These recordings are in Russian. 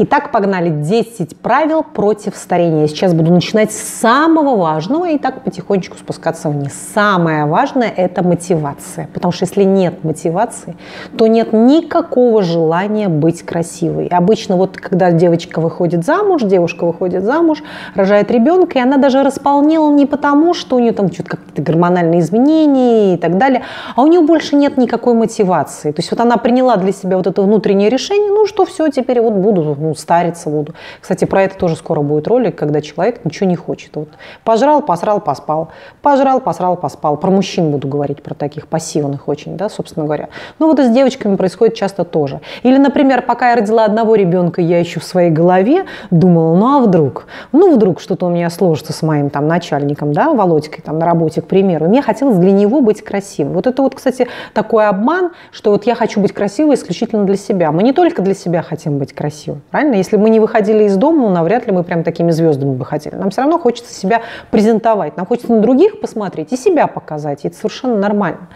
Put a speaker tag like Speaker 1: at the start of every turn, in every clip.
Speaker 1: И так погнали 10 правил против старения. Сейчас буду начинать с самого важного и так потихонечку спускаться вниз. Самое важное – это мотивация. Потому что если нет мотивации, то нет никакого желания быть красивой. Обычно вот когда девочка выходит замуж, девушка выходит замуж, рожает ребенка, и она даже располнела не потому, что у нее там что-то какие-то гормональные изменения и так далее, а у нее больше нет никакой мотивации. То есть вот она приняла для себя вот это внутреннее решение, ну что, все, теперь вот буду, ну, стариться буду. Кстати, про это тоже скоро будет ролик, когда человек ничего не хочет. Вот пожрал, посрал, поспал. Пожрал, посрал, поспал. Про мужчин буду говорить, про таких пассивных очень, да, собственно говоря. Ну вот и с девочками происходит часто тоже. Или, например, пока я родила одного ребенка, я еще в своей голове думала, ну а вдруг? Ну вдруг что-то у меня сложится с моим там начальником, да, Володькой там на работе, к примеру. Мне хотелось для него быть красивым. Вот это вот, кстати, такой обман, что вот я хочу быть красивой исключительно для себя. Мы не только для себя хотим быть красивым, правильно? Если бы мы не выходили из дома, ну, навряд ли мы прям такими звездами бы хотели. Нам все равно хочется себя презентовать, нам хочется на других посмотреть и себя показать. И это совершенно нормально.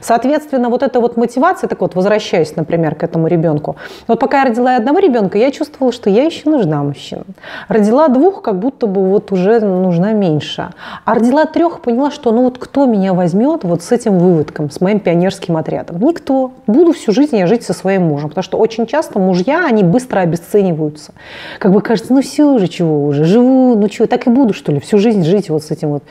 Speaker 1: Соответственно, вот эта вот мотивация, так вот, возвращаясь, например, к этому ребенку. Вот пока я родила одного ребенка, я чувствовала, что я еще нужна мужчинам. Родила двух, как будто бы вот уже нужна меньше. А родила трех, поняла, что ну вот кто меня возьмет вот с этим выводком, с моим пионерским отрядом? Никто. Буду всю жизнь я жить со своим мужем. Потому что очень часто мужья, они быстро обесцениваются. Как бы кажется, ну все уже, чего уже, живу, ну чего, так и буду, что ли, всю жизнь жить вот с этим вот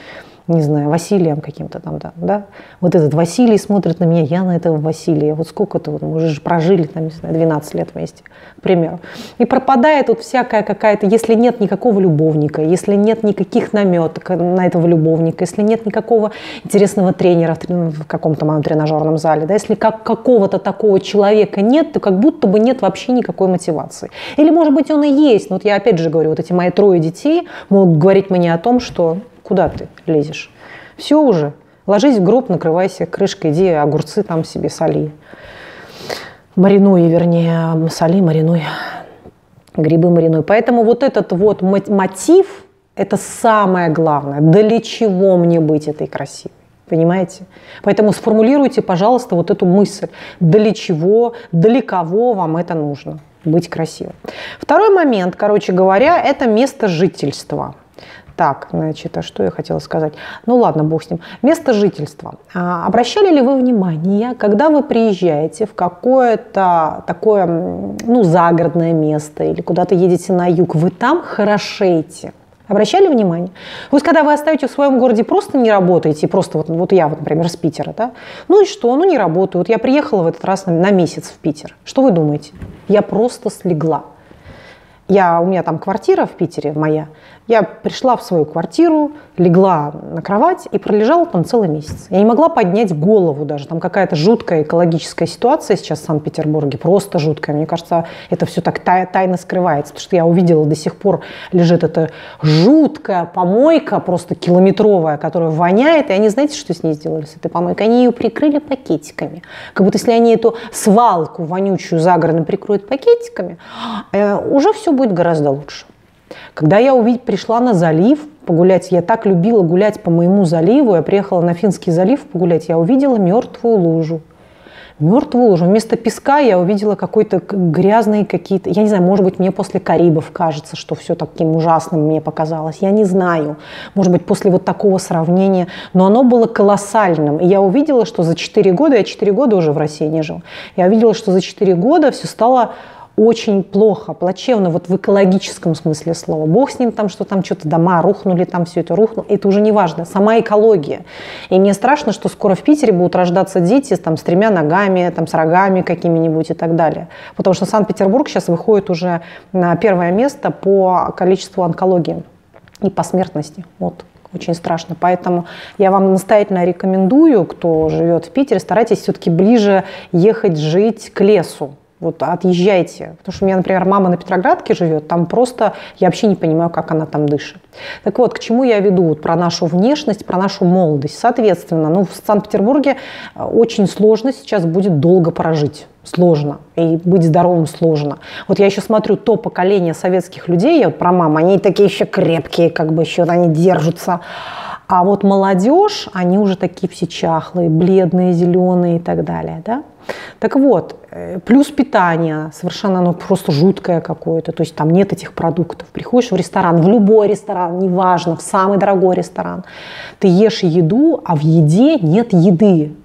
Speaker 1: не знаю, Василием каким-то там, да, да. Вот этот Василий смотрит на меня, я на этого Василия. Вот сколько-то, вот, мы уже прожили, там, не знаю, 12 лет вместе, к примеру. И пропадает вот всякая какая-то, если нет никакого любовника, если нет никаких наметок на этого любовника, если нет никакого интересного тренера в каком-то моем тренажерном зале, да, если как какого-то такого человека нет, то как будто бы нет вообще никакой мотивации. Или, может быть, он и есть, но вот я опять же говорю, вот эти мои трое детей могут говорить мне о том, что Куда ты лезешь? Все уже. Ложись в гроб, накрывайся крышкой, иди огурцы там себе соли. Маринуй, вернее, соли, маринуй. Грибы маринуй. Поэтому вот этот вот мотив, это самое главное. Для чего мне быть этой красивой? Понимаете? Поэтому сформулируйте, пожалуйста, вот эту мысль. Для чего, для кого вам это нужно? Быть красивым. Второй момент, короче говоря, это место жительства. Так, значит, а что я хотела сказать? Ну ладно, бог с ним. Место жительства. А, обращали ли вы внимание, когда вы приезжаете в какое-то такое, ну, загородное место или куда-то едете на юг, вы там хорошеете? Обращали внимание? Вот когда вы оставите в своем городе, просто не работаете, просто вот, вот я, вот, например, с Питера, да? Ну и что? Ну не работаю. Вот я приехала в этот раз на, на месяц в Питер. Что вы думаете? Я просто слегла. Я, у меня там квартира в Питере моя. Я пришла в свою квартиру, легла на кровать и пролежала там целый месяц. Я не могла поднять голову даже. Там какая-то жуткая экологическая ситуация сейчас в Санкт-Петербурге, просто жуткая. Мне кажется, это все так тай- тайно скрывается, потому что я увидела до сих пор лежит эта жуткая помойка, просто километровая, которая воняет. И они, знаете, что с ней сделали, с этой помойкой? Они ее прикрыли пакетиками. Как будто если они эту свалку вонючую загородно прикроют пакетиками, э, уже все будет гораздо лучше. Когда я увидеть, пришла на залив погулять, я так любила гулять по моему заливу, я приехала на Финский залив погулять, я увидела мертвую лужу. Мертвую лужу. Вместо песка я увидела какой-то грязный какие-то... Я не знаю, может быть, мне после Карибов кажется, что все таким ужасным мне показалось. Я не знаю. Может быть, после вот такого сравнения. Но оно было колоссальным. И я увидела, что за 4 года, я 4 года уже в России не жил, я увидела, что за 4 года все стало очень плохо, плачевно, вот в экологическом смысле слова. Бог с ним там, что там что-то дома рухнули, там все это рухнуло. Это уже не важно. Сама экология. И мне страшно, что скоро в Питере будут рождаться дети там, с тремя ногами, там, с рогами какими-нибудь и так далее. Потому что Санкт-Петербург сейчас выходит уже на первое место по количеству онкологии и по смертности. Вот очень страшно. Поэтому я вам настоятельно рекомендую, кто живет в Питере, старайтесь все-таки ближе ехать жить к лесу. Вот отъезжайте. Потому что у меня, например, мама на Петроградке живет, там просто я вообще не понимаю, как она там дышит. Так вот, к чему я веду? Вот про нашу внешность, про нашу молодость. Соответственно, ну, в Санкт-Петербурге э, очень сложно сейчас будет долго прожить. Сложно. И быть здоровым сложно. Вот я еще смотрю то поколение советских людей, я вот про маму, они такие еще крепкие, как бы еще они держатся. А вот молодежь, они уже такие все чахлые, бледные, зеленые и так далее. Да? Так вот, э, плюс питание совершенно оно просто жуткое какое-то, то есть там нет этих продуктов. Приходишь в ресторан, в любой ресторан, неважно, в самый дорогой ресторан, ты ешь еду, а в еде нет еды.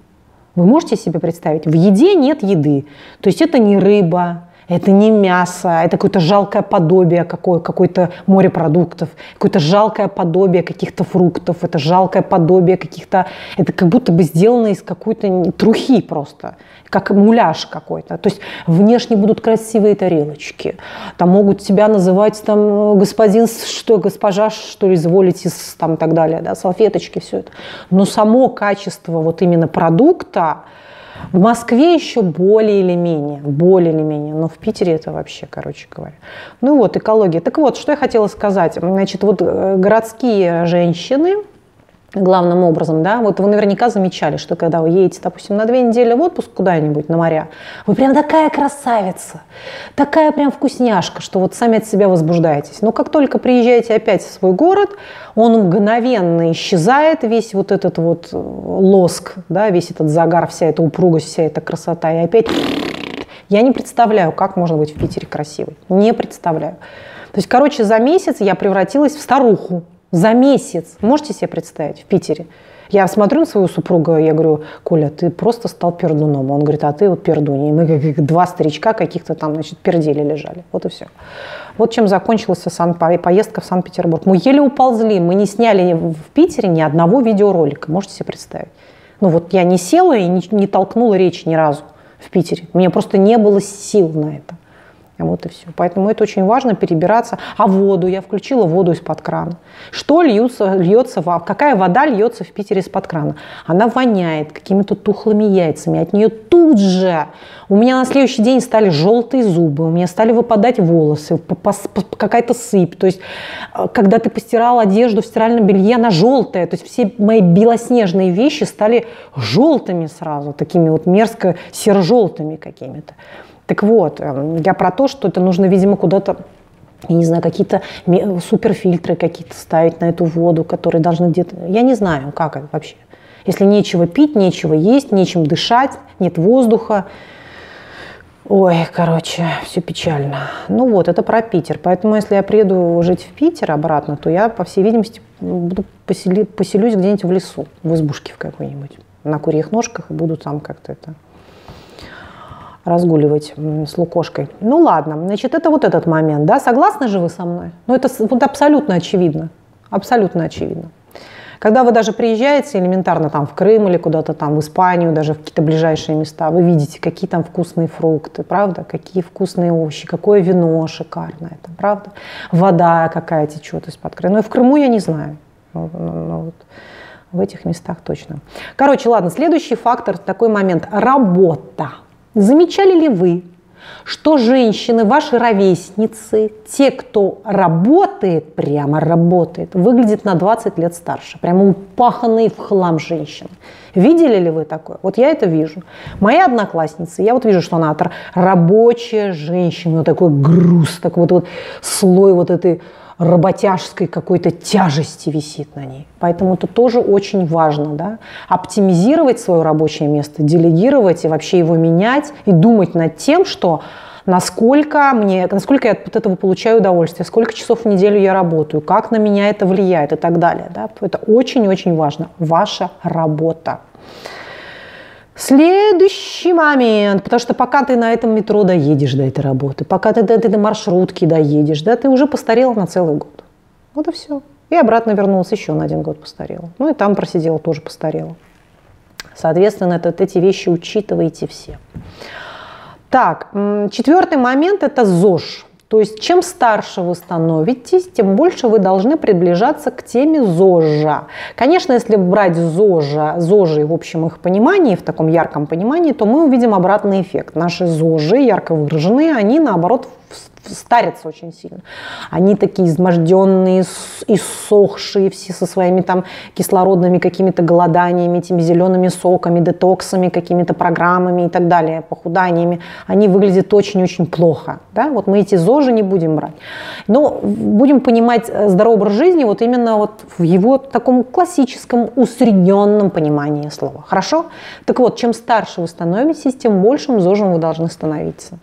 Speaker 1: Вы можете себе представить? В еде нет еды. То есть это не рыба, это не мясо, это какое-то жалкое подобие какое, какое-то морепродуктов, какое-то жалкое подобие каких-то фруктов, это жалкое подобие каких-то, это как будто бы сделано из какой-то трухи просто, как муляж какой-то. То есть внешне будут красивые тарелочки, там могут тебя называть там господин, что госпожа, что ли, изволите, там и так далее, да, салфеточки, все это. Но само качество вот именно продукта, в Москве еще более или менее, более или менее, но в Питере это вообще, короче говоря. Ну вот, экология. Так вот, что я хотела сказать. Значит, вот э, городские женщины, главным образом, да, вот вы наверняка замечали, что когда вы едете, допустим, на две недели в отпуск куда-нибудь на моря, вы прям такая красавица, такая прям вкусняшка, что вот сами от себя возбуждаетесь. Но как только приезжаете опять в свой город, он мгновенно исчезает, весь вот этот вот э, лоск, да, весь этот загар, вся эта упругость, вся эта красота, и опять я не представляю, как можно быть в Питере красивой. Не представляю. То есть, короче, за месяц я превратилась в старуху. За месяц. Можете себе представить в Питере? Я смотрю на свою супругу, я говорю, Коля, ты просто стал пердуном. Он говорит, а ты вот пердунья. Мы как два старичка каких-то там, значит, пердели лежали. Вот и все. Вот чем закончилась поездка в Санкт-Петербург. Мы еле уползли, мы не сняли в Питере ни одного видеоролика. Можете себе представить? Ну вот я не села и не, не толкнула речь ни разу в Питере. У меня просто не было сил на это. Вот и все. Поэтому это очень важно перебираться. А воду? Я включила воду из-под крана. Что льется, льется в... Какая вода льется в Питере из-под крана? Она воняет какими-то тухлыми яйцами. От нее тут же у меня на следующий день стали желтые зубы, у меня стали выпадать волосы, какая-то сыпь. То есть, э, когда ты постирал одежду в стиральном белье, она желтая. То есть, все мои белоснежные вещи стали желтыми сразу, такими вот мерзко серо-желтыми какими-то. Так вот, эм, я про то, что это нужно, видимо, куда-то я не знаю, какие-то суперфильтры какие-то ставить на эту воду, которые должны где-то... Я не знаю, как это вообще. Если нечего пить, нечего есть, нечем дышать, нет воздуха. Ой, короче, все печально. Ну вот, это про Питер. Поэтому, если я приеду жить в Питер обратно, то я, по всей видимости, буду посели, поселюсь где-нибудь в лесу, в избушке в какой-нибудь, на курьих ножках, и буду там как-то это разгуливать с лукошкой. Ну ладно, значит, это вот этот момент, да, согласны же вы со мной? Ну это вот абсолютно очевидно, абсолютно очевидно. Когда вы даже приезжаете элементарно там в Крым или куда-то там в Испанию, даже в какие-то ближайшие места, вы видите, какие там вкусные фрукты, правда? Какие вкусные овощи, какое вино шикарное, это, правда? Вода какая течет из-под края. Ну и в Крыму я не знаю. Ну, ну, ну, вот в этих местах точно. Короче, ладно, следующий фактор, такой момент. Работа. Замечали ли вы, что женщины, ваши ровесницы, те, кто работает, прямо работает, выглядят на 20 лет старше, прямо упаханные в хлам женщины. Видели ли вы такое? Вот я это вижу. Моя одноклассница, я вот вижу, что она рабочая женщина, такой груз, такой вот, вот слой вот этой работяжской какой-то тяжести висит на ней. Поэтому это тоже очень важно. Да? Оптимизировать свое рабочее место, делегировать и вообще его менять и думать над тем, что насколько, мне, насколько я от этого получаю удовольствие, сколько часов в неделю я работаю, как на меня это влияет и так далее. Да? Это очень-очень важно. Ваша работа. Следующий момент, потому что пока ты на этом метро доедешь до этой работы, пока ты до этой маршрутки доедешь, да, ты уже постарела на целый год. Вот и все. И обратно вернулась, еще на один год постарела. Ну и там просидела, тоже постарела. Соответственно, это, эти вещи учитывайте все. Так, четвертый момент – это ЗОЖ. То есть чем старше вы становитесь, тем больше вы должны приближаться к теме ЗОЖа. Конечно, если брать ЗОЖа, ЗОЖи в общем их понимании, в таком ярком понимании, то мы увидим обратный эффект. Наши ЗОЖи, ярко выраженные, они наоборот старятся очень сильно. Они такие изможденные, иссохшие, все со своими там кислородными какими-то голоданиями, этими зелеными соками, детоксами, какими-то программами и так далее, похуданиями. Они выглядят очень-очень плохо. Да? Вот мы эти ЗОЖи не будем брать. Но будем понимать э, здоровый образ жизни вот именно вот в его таком классическом усредненном понимании слова. Хорошо? Так вот, чем старше вы становитесь, тем большим ЗОЖем вы должны становиться.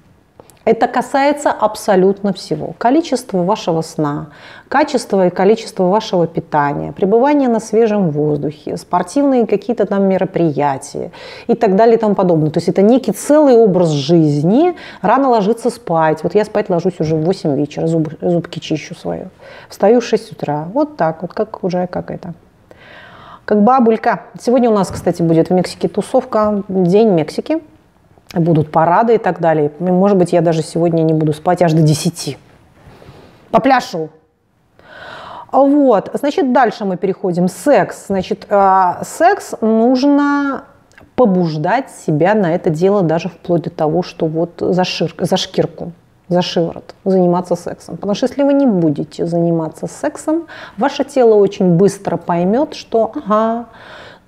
Speaker 1: Это касается абсолютно всего. Количество вашего сна, качество и количество вашего питания, пребывание на свежем воздухе, спортивные какие-то там мероприятия и так далее и тому подобное. То есть это некий целый образ жизни, рано ложиться спать. Вот я спать ложусь уже в 8 вечера, зуб, зубки чищу свою. Встаю в 6 утра. Вот так вот, как уже как это. Как бабулька. Сегодня у нас, кстати, будет в Мексике тусовка, День Мексики будут парады и так далее. Может быть, я даже сегодня не буду спать аж до 10. Попляшу. Вот, значит, дальше мы переходим. Секс. Значит, э, секс нужно побуждать себя на это дело даже вплоть до того, что вот за, шир, за шкирку, за шиворот заниматься сексом. Потому что если вы не будете заниматься сексом, ваше тело очень быстро поймет, что ага,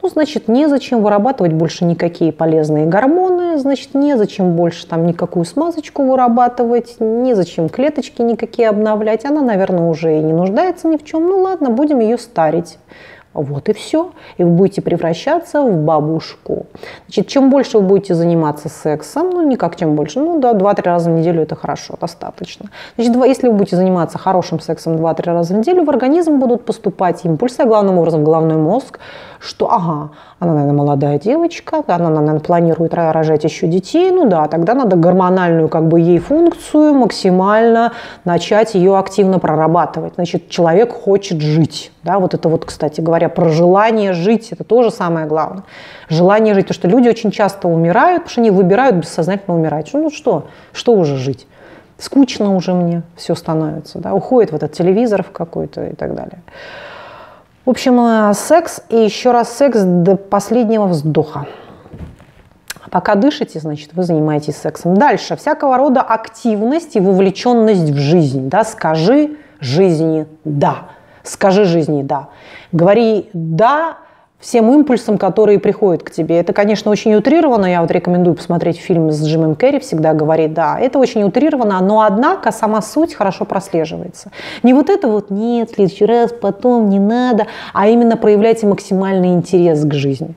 Speaker 1: ну, значит, незачем вырабатывать больше никакие полезные гормоны, значит, незачем больше там никакую смазочку вырабатывать, незачем клеточки никакие обновлять. Она, наверное, уже и не нуждается ни в чем. Ну ладно, будем ее старить. Вот и все. И вы будете превращаться в бабушку. Значит, чем больше вы будете заниматься сексом, ну, никак чем больше, ну, да, 2-3 раза в неделю это хорошо, достаточно. Значит, если вы будете заниматься хорошим сексом 2-3 раза в неделю, в организм будут поступать импульсы, а главным образом головной мозг, что, ага, она, наверное, молодая девочка, она, наверное, планирует рожать еще детей, ну да, тогда надо гормональную как бы ей функцию максимально начать ее активно прорабатывать. Значит, человек хочет жить, да, вот это вот, кстати говоря, про желание жить, это тоже самое главное. Желание жить, потому что люди очень часто умирают, потому что они выбирают бессознательно умирать. Ну что, что уже жить? Скучно уже мне все становится, да, уходит в этот телевизор в какой-то и так далее. В общем, э, секс и еще раз секс до последнего вздоха. Пока дышите, значит, вы занимаетесь сексом. Дальше. Всякого рода активность и вовлеченность в жизнь. Да? Скажи жизни «да». Скажи жизни «да». Говори «да» всем импульсам, которые приходят к тебе. Это, конечно, очень утрировано. Я вот рекомендую посмотреть фильм с Джимом Керри, всегда говорит, да, это очень утрировано, но однако сама суть хорошо прослеживается. Не вот это вот нет, в следующий раз, потом, не надо, а именно проявляйте максимальный интерес к жизни.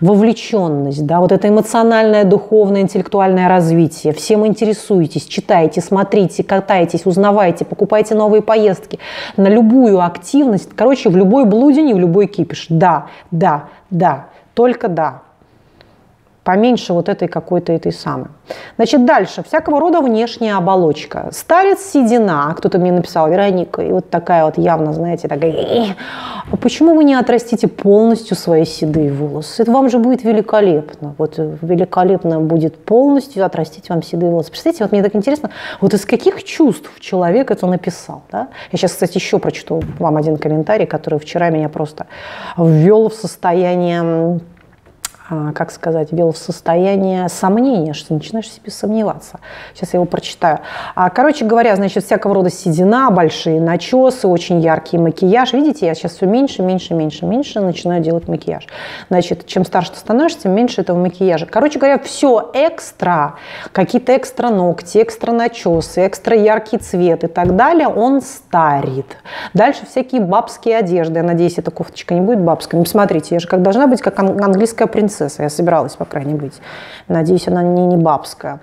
Speaker 1: Вовлеченность, да, вот это эмоциональное, духовное, интеллектуальное развитие. Всем интересуетесь, читайте, смотрите, катайтесь, узнавайте, покупайте новые поездки на любую активность, короче, в любой блудень и в любой кипиш. Да, да, да, только да поменьше вот этой какой-то этой самой. Значит, дальше. Всякого рода внешняя оболочка. Старец седина. Кто-то мне написал, Вероника, и вот такая вот явно, знаете, такая... А почему вы не отрастите полностью свои седые волосы? Это вам же будет великолепно. Вот великолепно будет полностью отрастить вам седые волосы. Представляете, вот мне так интересно, вот из каких чувств человек это написал? Да? Я сейчас, кстати, еще прочту вам один комментарий, который вчера меня просто ввел в состояние как сказать, ввел в состояние сомнения, что начинаешь себе сомневаться. Сейчас я его прочитаю. А, короче говоря, значит, всякого рода седина, большие начесы, очень яркий макияж. Видите, я сейчас все меньше, меньше, меньше, меньше начинаю делать макияж. Значит, чем старше ты становишься, тем меньше этого макияжа. Короче говоря, все экстра, какие-то экстра ногти, экстра начесы, экстра яркий цвет и так далее, он старит. Дальше всякие бабские одежды. Я надеюсь, эта кофточка не будет бабской. Ну, смотрите, я же как должна быть, как английская принцесса принцесса. Я собиралась, по крайней мере. Надеюсь, она не, не бабская.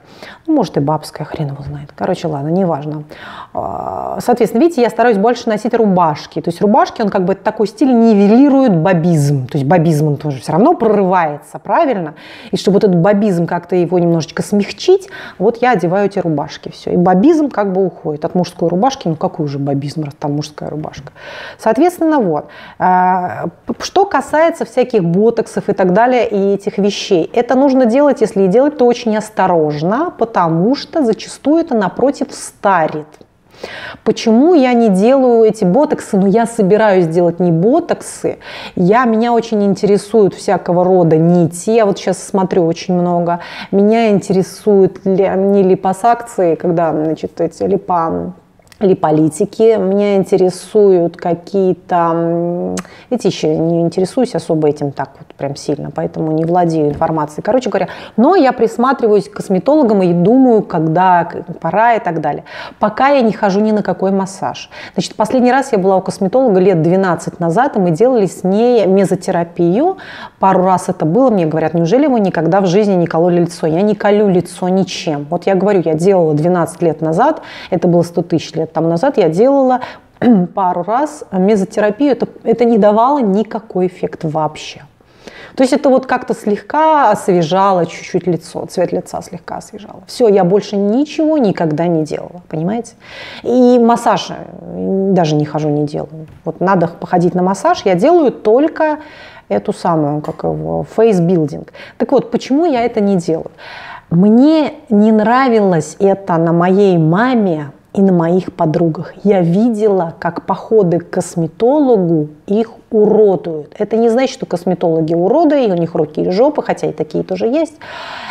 Speaker 1: Ну, может, и бабская, хрен его знает. Короче, ладно, неважно. А, соответственно, видите, я стараюсь больше носить рубашки. То есть рубашки, он как бы такой стиль нивелирует бабизм. То есть бабизм он тоже все равно прорывается, правильно? И чтобы вот этот бабизм как-то его немножечко смягчить, вот я одеваю эти рубашки. Все. И бабизм как бы уходит от мужской рубашки. Ну, какой уже бабизм, раз там мужская рубашка. Соответственно, вот. А, что касается всяких ботоксов и так далее, и этих вещей. Это нужно делать, если и делать, то очень осторожно, потому что зачастую это напротив старит. Почему я не делаю эти ботоксы? Ну, я собираюсь делать не ботоксы. Я, меня очень интересуют всякого рода нити. Я вот сейчас смотрю очень много. Меня интересуют не липосакции, когда, значит, эти липан или политики. Меня интересуют какие-то... Эти еще не интересуюсь особо этим так вот прям сильно, поэтому не владею информацией. Короче говоря, но я присматриваюсь к косметологам и думаю, когда пора и так далее. Пока я не хожу ни на какой массаж. Значит, последний раз я была у косметолога лет 12 назад, и мы делали с ней мезотерапию. Пару раз это было, мне говорят, неужели вы никогда в жизни не кололи лицо? Я не колю лицо ничем. Вот я говорю, я делала 12 лет назад, это было 100 тысяч лет тому назад, я делала пару раз мезотерапию. Это, это не давало никакой эффект вообще. То есть это вот как-то слегка освежало чуть-чуть лицо, цвет лица слегка освежало. Все, я больше ничего никогда не делала, понимаете? И массаж даже не хожу, не делаю. Вот надо походить на массаж, я делаю только эту самую, как его, фейсбилдинг. Так вот, почему я это не делаю? Мне не нравилось это на моей маме и на моих подругах. Я видела, как походы к косметологу их уродуют. Это не значит, что косметологи уродуют, у них руки и жопы, хотя и такие тоже есть.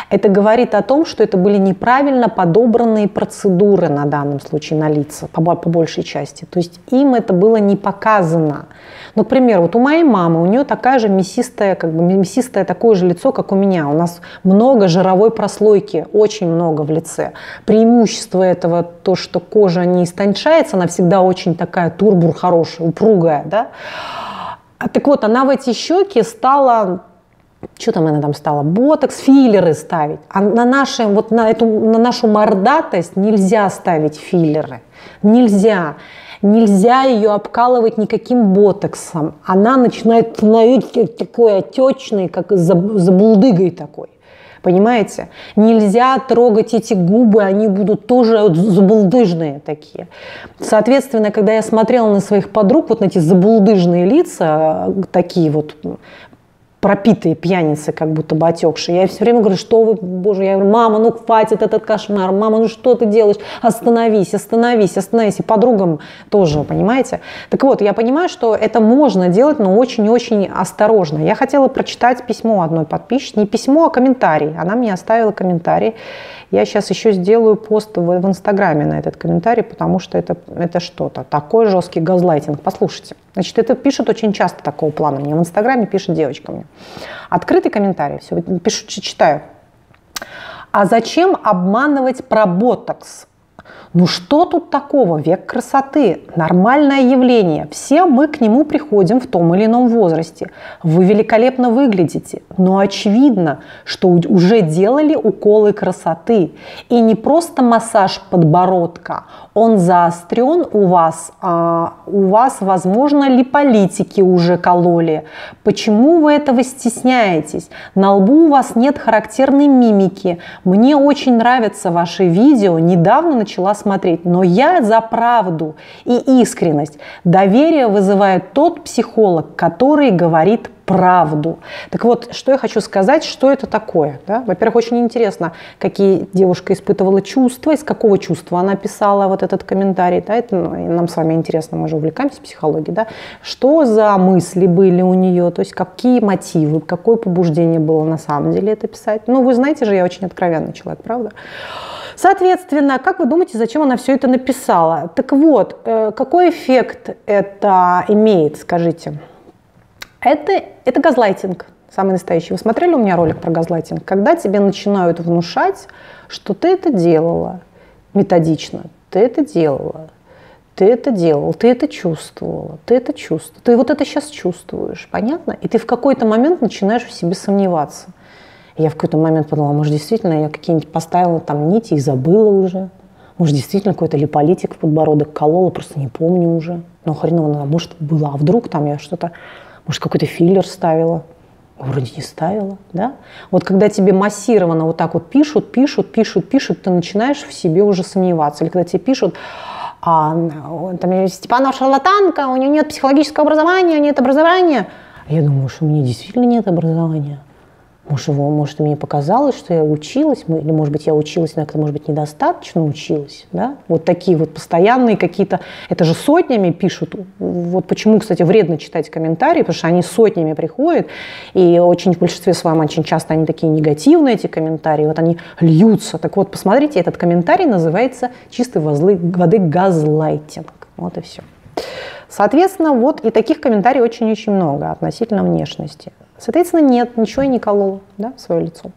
Speaker 1: Это говорит о том, что это были неправильно подобранные процедуры на данном случае на лица, по, по большей части. То есть им это было не показано. Например, вот у моей мамы, у нее такая же мясистая, как бы мясистое такое же лицо, как у меня. У нас много жировой прослойки, очень много в лице. Преимущество этого то, что кожа не истончается, она всегда очень такая турбур хорошая, упругая, да. А так вот, она в эти щеки стала что там она там стала, ботокс, филлеры ставить. А на, наши, вот на, эту, на нашу мордатость нельзя ставить филлеры. Нельзя. Нельзя ее обкалывать никаким ботоксом. Она начинает становиться такой отечной, как за, за булдыгой такой. Понимаете? Нельзя трогать эти губы, они будут тоже забулдыжные такие. Соответственно, когда я смотрела на своих подруг, вот на эти забулдыжные лица, такие вот пропитые пьяницы, как будто бы отекшие. Я все время говорю, что вы, боже, я говорю, мама, ну хватит этот кошмар, мама, ну что ты делаешь, остановись, остановись, остановись. И подругам тоже, понимаете? Так вот, я понимаю, что это можно делать, но очень-очень осторожно. Я хотела прочитать письмо одной подписчицы, не письмо, а комментарий. Она мне оставила комментарий. Я сейчас еще сделаю пост в, в Инстаграме на этот комментарий, потому что это, это что-то, такой жесткий газлайтинг. Послушайте. Значит, это пишут очень часто такого плана. Мне в Инстаграме пишет девочка мне. Открытый комментарий, все, пишу, читаю. А зачем обманывать про ботокс? Ну что тут такого? Век красоты. Нормальное явление. Все мы к нему приходим в том или ином возрасте. Вы великолепно выглядите. Но очевидно, что уже делали уколы красоты. И не просто массаж подбородка. Он заострен у вас. А у вас, возможно, липолитики уже кололи. Почему вы этого стесняетесь? На лбу у вас нет характерной мимики. Мне очень нравятся ваши видео. Недавно начала смотреть. Но я за правду и искренность. Доверие вызывает тот психолог, который говорит правду. Так вот, что я хочу сказать, что это такое. Да? Во-первых, очень интересно, какие девушка испытывала чувства, из какого чувства она писала вот этот комментарий. Да? Это ну, нам с вами интересно, мы же увлекаемся психологией. Да? Что за мысли были у нее, то есть какие мотивы, какое побуждение было на самом деле это писать. Ну, вы знаете же, я очень откровенный человек, правда? Соответственно, как вы думаете, зачем она все это написала? Так вот, э, какой эффект это имеет, скажите? Это, это газлайтинг, самый настоящий. Вы смотрели у меня ролик про газлайтинг? Когда тебе начинают внушать, что ты это делала методично, ты это делала, ты это делал, ты это чувствовала, ты это чувствовала, ты вот это сейчас чувствуешь, понятно? И ты в какой-то момент начинаешь в себе сомневаться – я в какой-то момент подумала, может, действительно я какие-нибудь поставила там нити и забыла уже. Может, действительно какой-то липолитик в подбородок колола, просто не помню уже. Но хреново она, может, была. А вдруг там я что-то, может, какой-то филлер ставила. Вроде не ставила, да? Вот когда тебе массированно вот так вот пишут, пишут, пишут, пишут, ты начинаешь в себе уже сомневаться. Или когда тебе пишут, а, там, Степанова шарлатанка, у нее нет психологического образования, нет образования. Я думаю, что у меня действительно нет образования. Может, его, может, мне показалось, что я училась, или, может быть, я училась, но это, может быть, недостаточно училась, да? Вот такие вот постоянные какие-то, это же сотнями пишут. Вот почему, кстати, вредно читать комментарии, потому что они сотнями приходят, и очень в большинстве своем очень часто они такие негативные, эти комментарии, вот они льются. Так вот, посмотрите, этот комментарий называется «Чистой воды газлайтинг». Вот и все. Соответственно, вот и таких комментариев очень-очень много относительно внешности. Соответственно, нет, ничего я не колола да, в свое лицо.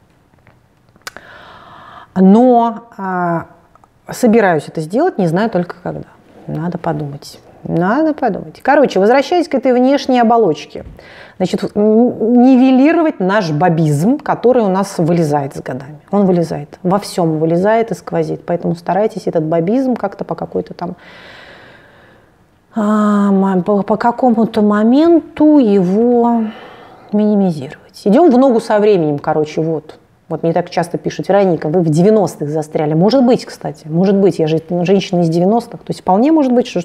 Speaker 1: Но а, собираюсь это сделать, не знаю только когда. Надо подумать. Надо подумать. Короче, возвращаясь к этой внешней оболочке. Значит, нивелировать наш бабизм, который у нас вылезает с годами. Он вылезает. Во всем вылезает и сквозит. Поэтому старайтесь этот бабизм как-то по какой-то там а, по какому-то моменту его минимизировать. Идем в ногу со временем, короче, вот. Вот мне так часто пишут, Вероника, вы в 90-х застряли. Может быть, кстати, может быть, я же женщина из 90-х. То есть вполне может быть, что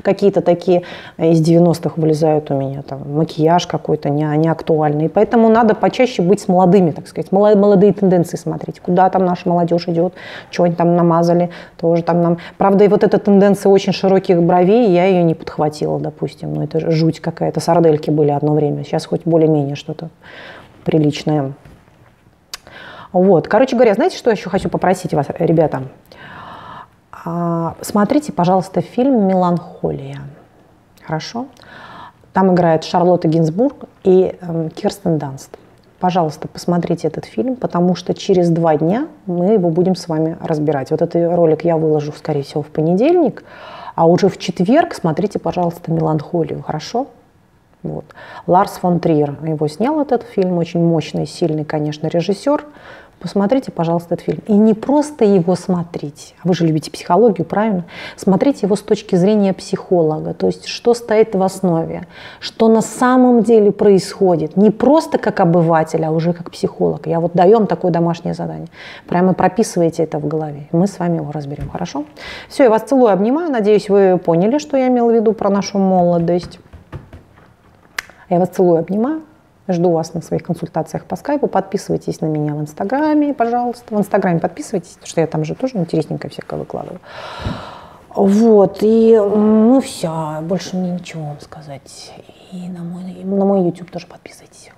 Speaker 1: какие-то такие из 90-х вылезают у меня, там, макияж какой-то не, не актуальный. Поэтому надо почаще быть с молодыми, так сказать, молодые, молодые тенденции смотреть. Куда там наша молодежь идет, что они там намазали, тоже там нам... Правда, и вот эта тенденция очень широких бровей, я ее не подхватила, допустим. Ну, это жуть какая-то. Сардельки были одно время. Сейчас хоть более-менее что-то приличное вот. Короче говоря, знаете, что я еще хочу попросить вас, ребята? А, смотрите, пожалуйста, фильм «Меланхолия». Хорошо? Там играет Шарлотта Гинзбург и э, Кирстен Данст. Пожалуйста, посмотрите этот фильм, потому что через два дня мы его будем с вами разбирать. Вот этот ролик я выложу, скорее всего, в понедельник, а уже в четверг смотрите, пожалуйста, «Меланхолию». Хорошо? Вот. Ларс фон Триер его снял этот фильм, очень мощный, сильный, конечно, режиссер. Посмотрите, пожалуйста, этот фильм. И не просто его смотрите, а вы же любите психологию, правильно? Смотрите его с точки зрения психолога, то есть что стоит в основе, что на самом деле происходит. Не просто как обыватель, а уже как психолог. Я вот даем такое домашнее задание. Прямо прописывайте это в голове. Мы с вами его разберем, хорошо? Все, я вас целую, обнимаю. Надеюсь, вы поняли, что я имела в виду про нашу молодость. Я вас целую, обнимаю. Жду вас на своих консультациях по скайпу. Подписывайтесь на меня в Инстаграме, пожалуйста. В Инстаграме подписывайтесь, потому что я там же тоже интересненько всякое выкладываю. Вот, и ну все, больше мне ничего вам сказать. И на мой, на мой YouTube тоже подписывайтесь.